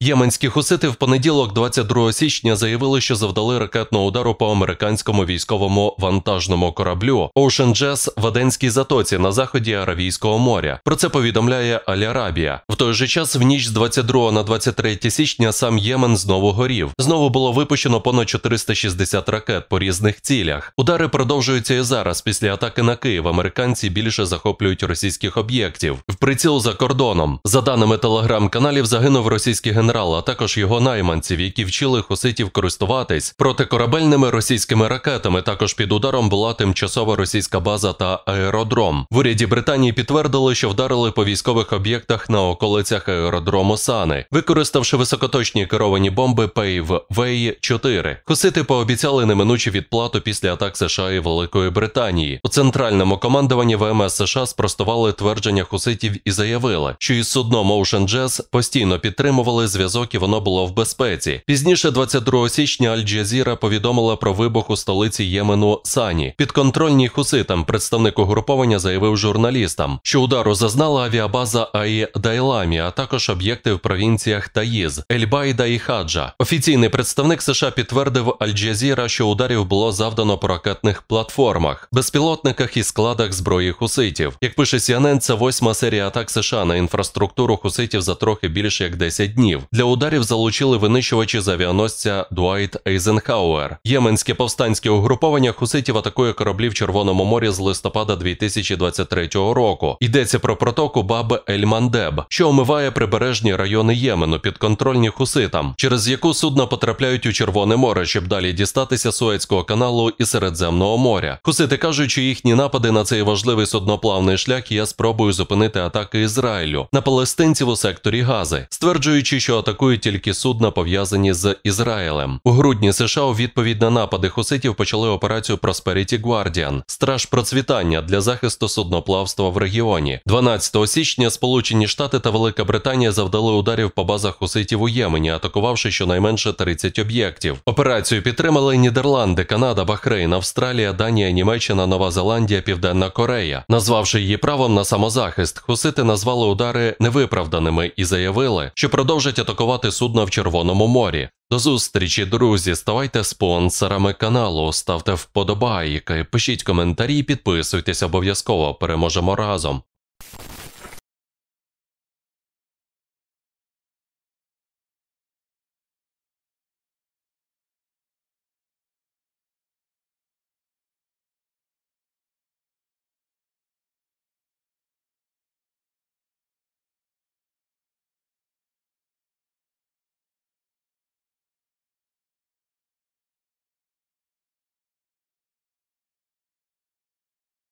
Єменські хусити в понеділок, 22 січня, заявили, що завдали ракетного удару по американському військовому вантажному кораблю Ocean Jazz в Аденській затоці на заході Аравійського моря. Про це повідомляє Аль-Арабія. В той же час, в ніч з 22 на 23 січня, сам Ємен знову горів. Знову було випущено понад 460 ракет по різних цілях. Удари продовжуються і зараз. Після атаки на Київ американці більше захоплюють російських об'єктів. В приціл за кордоном. За даними телеграм-каналів, загинув російський генерал, а також його найманців, які вчили хуситів користуватись протикорабельними російськими ракетами. Також під ударом була тимчасова російська база та аеродром. В уряді Британії підтвердили, що вдарили по військових об'єктах на околицях аеродрому Сани, використавши високоточні керовані бомби Пейв Вей 4 Хусити пообіцяли неминучу відплату після атак США і Великої Британії. У центральному командуванні ВМС США спростували твердження хуситів і заявили, що із судном Ocean Jazz постійно підтримували зв'язок і воно було в безпеці. Пізніше, 22 січня, Аль-Джазіра повідомила про вибух у столиці Ємену Сані. Підконтрольній хуситам представник угруповання заявив журналістам, що удару зазнала авіабаза Аї Дайламі, а також об'єкти в провінціях Таїз, Ель-Байда і Хаджа. Офіційний представник США підтвердив Аль-Джазіра, що ударів було завдано по ракетних платформах, безпілотниках і складах зброї хуситів. Як пише CNN, це восьма серія атак США на інфраструктуру хуситів за трохи більше як 10 днів. Для ударів залучили винищувачі з авіаносця Дуайт Ейзенхауер. Єменське повстанське угруповання хуситів атакує кораблі в Червоному морі з листопада 2023 року. Йдеться про протоку Баб Ель-Мандеб, що омиває прибережні райони Ємену підконтрольні хуситам, через яку судна потрапляють у Червоне море, щоб далі дістатися Суецького каналу і Середземного моря. Хусити кажуть, що їхні напади на цей важливий судноплавний шлях є спробою зупинити атаки Ізраїлю на палестинців у секторі Гази, стверджуючи, атакують тільки судна пов'язані з Ізраїлем. У грудні США у відповідь на напади хуситів почали операцію Prosperity Guardian – страж процвітання для захисту судноплавства в регіоні. 12 січня Сполучені Штати та Велика Британія завдали ударів по базах хуситів у Ємені, атакувавши щонайменше 30 об'єктів. Операцію підтримали Нідерланди, Канада, Бахрейн, Австралія, Данія, Німеччина, Нова Зеландія, Південна Корея. Назвавши її правом на самозахист, хусити назвали удари невиправданими і заявили, що продовжать атакувати судна в Червоному морі. До зустрічі, друзі. Ставайте спонсорами каналу, ставте вподобайки, пишіть коментарі, підписуйтесь обов'язково. Переможемо разом.